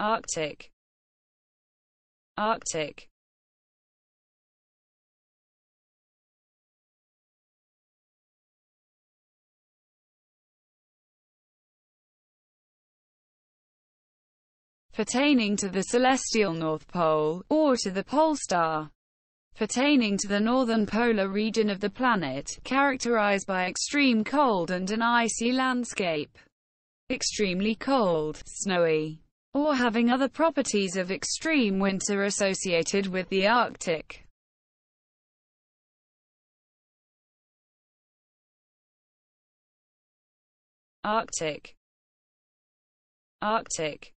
Arctic. Arctic. Pertaining to the celestial North Pole, or to the pole star. Pertaining to the northern polar region of the planet, characterized by extreme cold and an icy landscape. Extremely cold, snowy, or having other properties of extreme winter associated with the Arctic. Arctic. Arctic.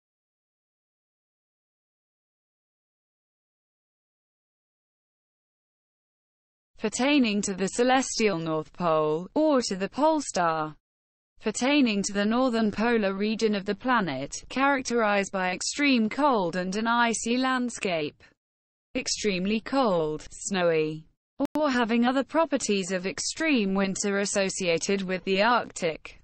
Pertaining to the celestial North Pole, or to the pole star pertaining to the northern polar region of the planet, characterized by extreme cold and an icy landscape. Extremely cold, snowy, or having other properties of extreme winter associated with the Arctic.